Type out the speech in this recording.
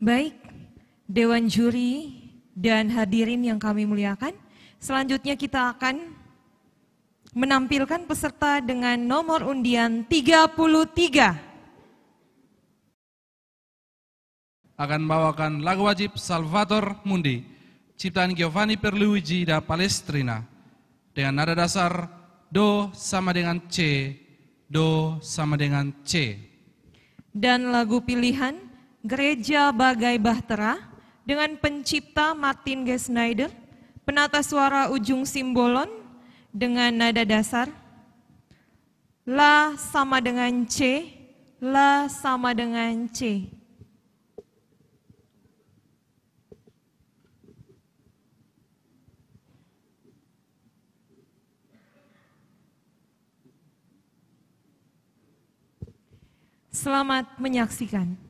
Baik, Dewan Juri dan hadirin yang kami muliakan, selanjutnya kita akan menampilkan peserta dengan nomor undian 33. akan membawakan lagu wajib Salvator Mundi, ciptaan Giovanni Perluigi da Palestrina, dengan nada dasar Do sama dengan C, Do sama dengan C. Dan lagu pilihan Gereja Bagai Bahtera dengan pencipta Martin G. Snyder, penata suara ujung simbolon dengan nada dasar La sama dengan C, La sama dengan C. Selamat menyaksikan.